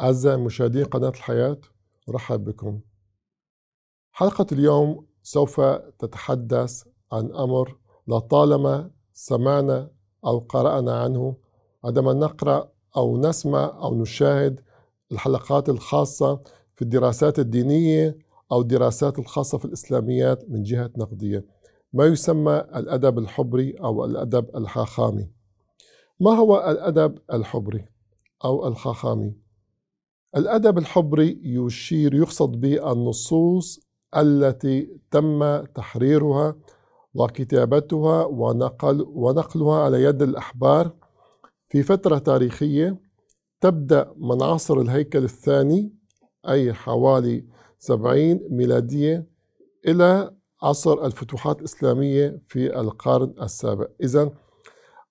أعزائي مشاهدين قناة الحياة أرحب بكم. حلقة اليوم سوف تتحدث عن أمر لطالما سمعنا أو قرأنا عنه عندما نقرأ أو نسمع أو نشاهد الحلقات الخاصة في الدراسات الدينية أو الدراسات الخاصة في الإسلاميات من جهة نقدية. ما يسمى الأدب الحبري أو الأدب الحاخامي ما هو الأدب الحبري أو الخاخامي؟ الأدب الحبري يشير يقصد به النصوص التي تم تحريرها وكتابتها ونقل ونقلها على يد الأحبار. في فترة تاريخية تبدأ من عصر الهيكل الثاني أي حوالي سبعين ميلادية إلى عصر الفتوحات الإسلامية في القرن السابع. إذا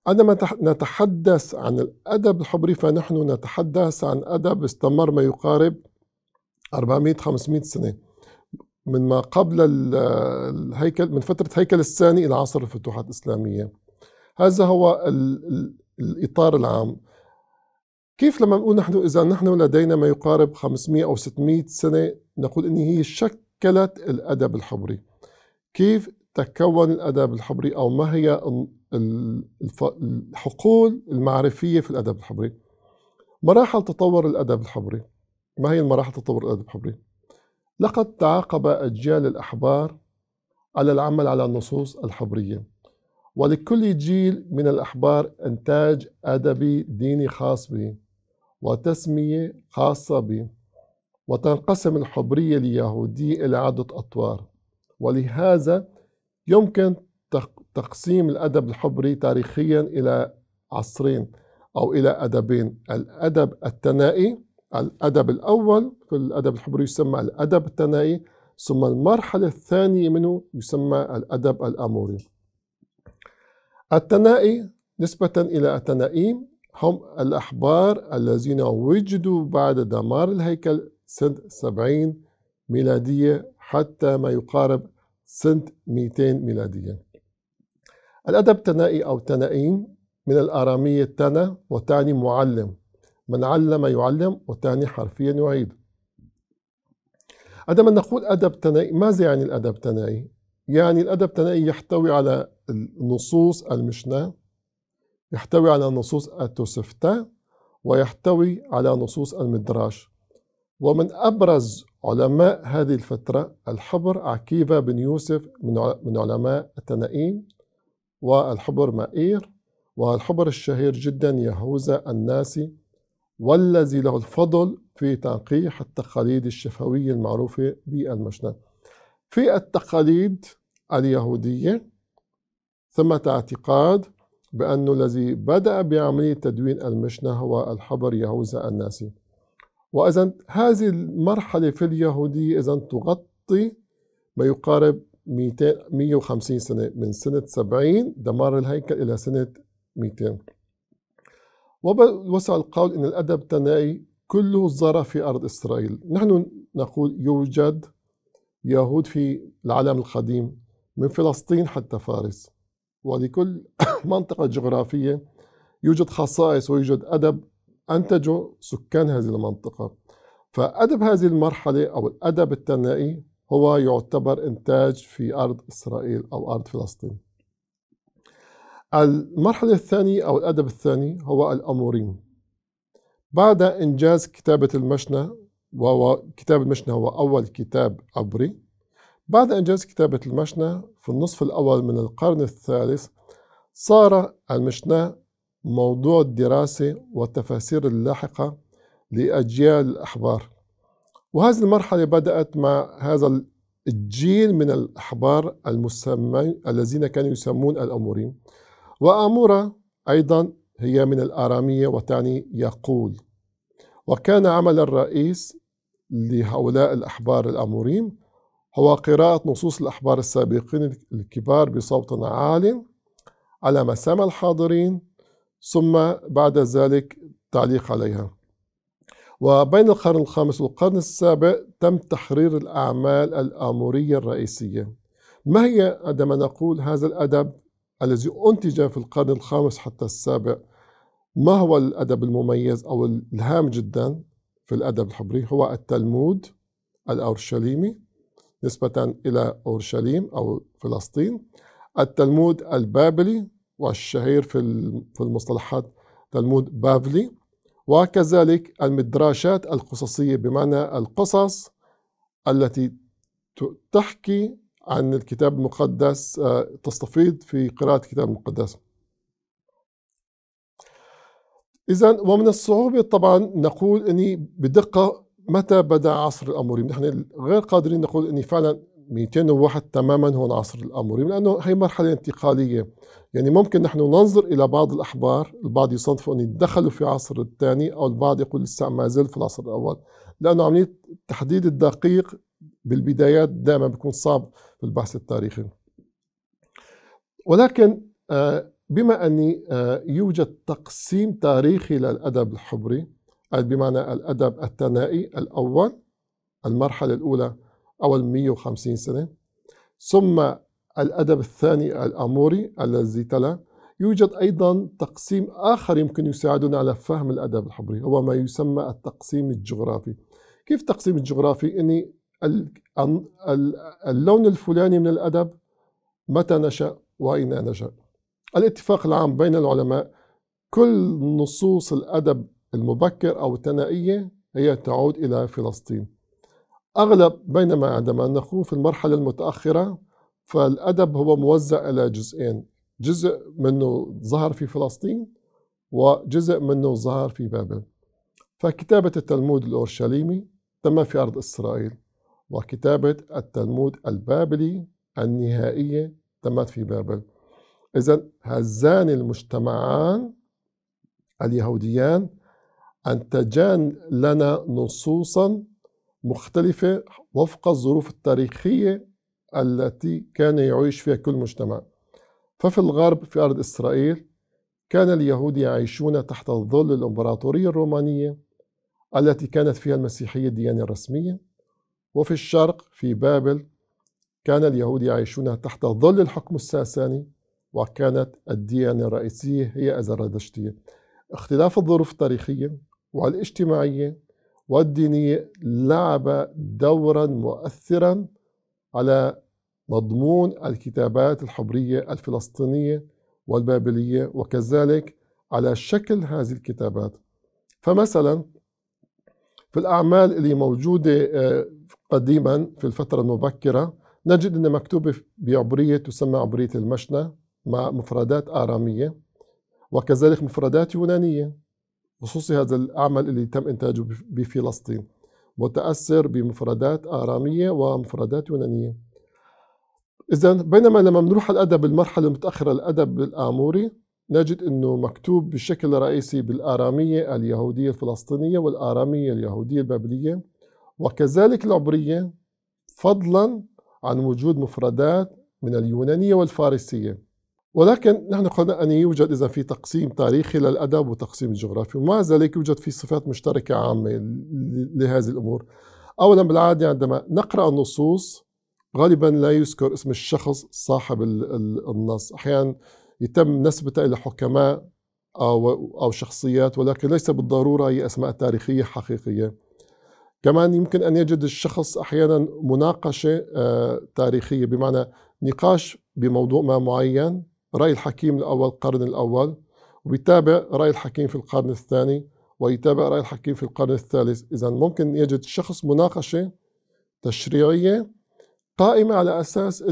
عندما نتحدث عن الأدب الحبري فنحن نتحدث عن أدب استمر ما يقارب 400 500 سنة من ما قبل الهيكل من فترة هيكل الثاني إلى عصر الفتوحات الإسلامية. هذا هو الإطار العام. كيف لما نقول نحن إذا نحن لدينا ما يقارب 500 أو 600 سنة نقول إن هي شكلت الأدب الحبري؟ كيف تكون الأدب الحبري أو ما هي الحقول المعرفية في الأدب الحبري؟ مراحل تطور الأدب الحبري. ما هي المراحل تطور الأدب الحبري؟ لقد تعاقب أجيال الأحبار على العمل على النصوص الحبرية ولكل جيل من الأحبار إنتاج أدبي ديني خاص به وتسمية خاصة به وتنقسم الحبرية اليهودية إلى عدة أطوار. ولهذا يمكن تقسيم الأدب الحبري تاريخيا إلى عصرين أو إلى أدبين. الأدب التنائي الأدب الأول في الأدب الحبري يسمى الأدب التنائي ثم المرحلة الثانية منه يسمى الأدب الأموري. التنائي نسبة إلى التنائيم هم الأحبار الذين وجدوا بعد دمار الهيكل سنة 70 ميلادية حتى ما يقارب سنة 200 ميلادية الأدب تنائي أو تنائين من الآرامية تنا وتعني معلم. من علم يعلم وتعني حرفيا يعيد. عندما نقول أدب تنائي ماذا يعني الأدب تنائي؟ يعني الأدب تنائي يحتوي على نصوص المشنة يحتوي على نصوص التوسفتا ويحتوي على نصوص المدراش. ومن أبرز علماء هذه الفترة الحبر عكيفة بن يوسف من علماء التنائين والحبر مائير والحبر الشهير جدا يهوذا الناسي والذي له الفضل في تنقيح التقاليد الشفوية المعروفة بالمشنى في التقاليد اليهودية ثمة اعتقاد بأن الذي بدأ بعملية تدوين المشنى هو الحبر يهوذا الناسي. وإذا هذه المرحلة في اليهودية إذا تغطي ما يقارب 200 150 سنة من سنة 70 دمار الهيكل إلى سنة 200 ووسع القول أن الأدب التنائي كله ظهر في أرض إسرائيل. نحن نقول يوجد يهود في العالم القديم من فلسطين حتى فارس. ولكل منطقة جغرافية يوجد خصائص ويوجد أدب أنتجه سكان هذه المنطقة. فأدب هذه المرحلة أو الأدب التنائي هو يعتبر إنتاج في أرض إسرائيل أو أرض فلسطين. المرحلة الثانية أو الأدب الثاني هو الأمورين بعد إنجاز كتابة المشنى وهو كتاب المشنى هو أول كتاب عبري. بعد إنجاز كتابة المشنى في النصف الأول من القرن الثالث صار المشنى موضوع الدراسة والتفاسير اللاحقة لأجيال الأحبار. وهذه المرحلة بدأت مع هذا الجيل من الأحبار المسمين الذين كانوا يسمون الأمورين وآمورة أيضا هي من الآرامية وتعني يقول. وكان عمل الرئيس لهؤلاء الأحبار الأمورين هو قراءة نصوص الأحبار السابقين الكبار بصوت عال على مسامع الحاضرين ثم بعد ذلك تعليق عليها. وبين القرن الخامس والقرن السابع تم تحرير الأعمال الآمورية الرئيسية. ما هي عندما نقول هذا الأدب الذي أنتج في القرن الخامس حتى السابع ما هو الأدب المميز أو الهام جدا في الأدب الحبري؟ هو التلمود الأورشليمي نسبة إلى أورشليم أو فلسطين. التلمود البابلي والشهير في في المصطلحات تلمود بابلي وكذلك المدراشات القصصية بمعنى القصص التي تحكي عن الكتاب المقدس آه، تستفيض في قراءة الكتاب المقدس. إذا ومن الصعوبة طبعا نقول أني بدقة متى بدأ عصر الأموري نحن غير قادرين نقول أني فعلا 201 تماما هون عصر الأموري لأنه هي مرحلة انتقالية. يعني ممكن نحن ننظر إلى بعض الأحبار البعض يصنفوا أن دخلوا في عصر الثاني أو البعض يقول لسه ما زال في العصر الأول لأنه عملية التحديد الدقيق بالبدايات دائما بيكون صعب في البحث التاريخي. ولكن آه، بما أني آه، يوجد تقسيم تاريخي للأدب الحبري بمعنى الأدب الثنائي الأول المرحلة الأولى أول 150 سنة. ثم الأدب الثاني الأموري الذي تلا. يوجد أيضا تقسيم آخر يمكن يساعدنا على فهم الأدب الحبري هو ما يسمى التقسيم الجغرافي. كيف التقسيم الجغرافي؟ أني اللون الفلاني من الأدب متى نشأ وأين نشأ؟ الاتفاق العام بين العلماء. كل نصوص الأدب المبكر أو الثنائية هي تعود إلى فلسطين. أغلب بينما عندما نكون في المرحلة المتأخرة فالأدب هو موزع إلى جزئين جزء منه ظهر في فلسطين وجزء منه ظهر في بابل. فكتابة التلمود الأورشليمي تم في أرض إسرائيل وكتابة التلمود البابلي النهائية تمت في بابل. إذا هذان المجتمعان اليهوديان أنتجان لنا نصوصا مختلفة وفق الظروف التاريخية التي كان يعيش فيها كل مجتمع. ففي الغرب في أرض إسرائيل كان اليهود يعيشون تحت ظل الإمبراطورية الرومانية التي كانت فيها المسيحية الديانة الرسمية. وفي الشرق في بابل كان اليهود يعيشون تحت ظل الحكم الساساني وكانت الديانة الرئيسية هي الزرادشتية اختلاف الظروف التاريخية والاجتماعية والدينية لعب دورا مؤثرا على مضمون الكتابات الحبرية الفلسطينية والبابلية وكذلك على شكل هذه الكتابات. فمثلا في الأعمال اللي موجودة آه، قديما في الفترة المبكرة نجد أن مكتوبة بعبرية تسمى عبرية المشنى مع مفردات آرامية وكذلك مفردات يونانية. خصوصي هذا العمل اللي تم إنتاجه بفلسطين متأثر بمفردات آرامية ومفردات يونانية. إذا بينما لما بنروح الأدب المرحلة المتأخرة الأدب الآموري نجد أنه مكتوب بشكل رئيسي بالآرامية اليهودية الفلسطينية والآرامية اليهودية البابلية وكذلك العبرية فضلا عن وجود مفردات من اليونانية والفارسية. ولكن نحن قلنا أن يوجد إذا في تقسيم تاريخي للأدب وتقسيم جغرافي ومع ذلك يوجد في صفات مشتركة عامة لهذه الأمور. أولا بالعادة عندما نقرأ النصوص غالبا لا يذكر اسم الشخص صاحب النص. أحيانا يتم نسبته إلى حكماء أو, أو شخصيات ولكن ليس بالضرورة هي أسماء تاريخية حقيقية. كمان يمكن أن يجد الشخص أحيانا مناقشة آه، تاريخية بمعنى نقاش بموضوع ما معين رأي الحكيم الأول القرن الأول ويتابع رأي الحكيم في القرن الثاني ويتابع رأي الحكيم في القرن الثالث. إذا ممكن يجد شخص مناقشة تشريعية قائمة على أساس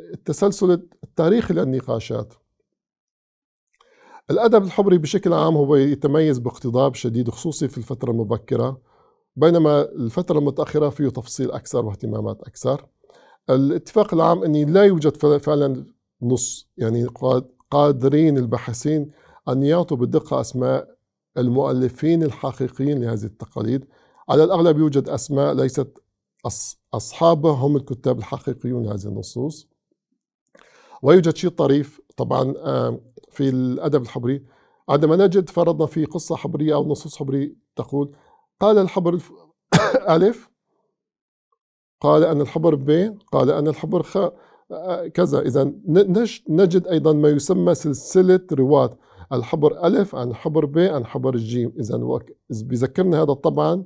التسلسل التاريخي للنقاشات. الأدب الحبري بشكل عام هو يتميز باقتضاب شديد خصوصي في الفترة المبكرة بينما الفترة المتأخرة فيه تفصيل أكثر واهتمامات أكثر. الاتفاق العام أني لا يوجد فعلا نص. يعني قادرين الباحثين أن يعطوا بدقة أسماء المؤلفين الحقيقيين لهذه التقاليد. على الأغلب يوجد أسماء ليست أصحابها هم الكتاب الحقيقيون لهذه النصوص. ويوجد شيء طريف طبعا في الأدب الحبري. عندما نجد فرضنا في قصة حبرية أو نصوص حبرية تقول قال الحبر. ألف قال أن الحبر ب قال أن الحبر خ كذا. إذا نجد أيضا ما يسمى سلسلة رواة الحبر ألف عن حبر ب عن حبر الجيم إذا بذكرنا هذا طبعا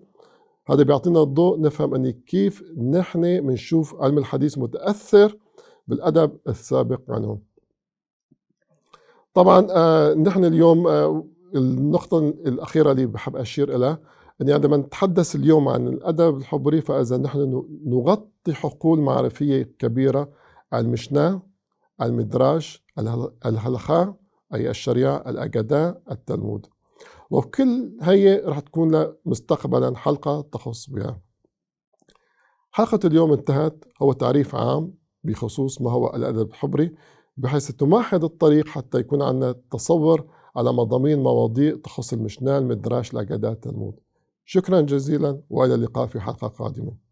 هذا بيعطينا الضوء نفهم أن كيف نحن بنشوف علم الحديث متأثر بالأدب السابق عنه. طبعا آه نحن اليوم آه النقطة الأخيرة اللي بحب أشير إليها أني عندما نتحدث اليوم عن الأدب الحبري فإذا نحن نغطي حقول معرفية كبيرة المشناه المدراج الهلخاء أي الشريعة الأجداء التلمود. وكل هي رح تكون لها مستقبلا حلقة تخص بها. حلقة اليوم انتهت هو تعريف عام بخصوص ما هو الأدب الحبري بحيث تمهد الطريق حتى يكون عندنا تصور على مضامين مواضيع تخص المشناه المدراش الأجداء التلمود. شكرا جزيلا وإلى اللقاء في حلقة قادمة.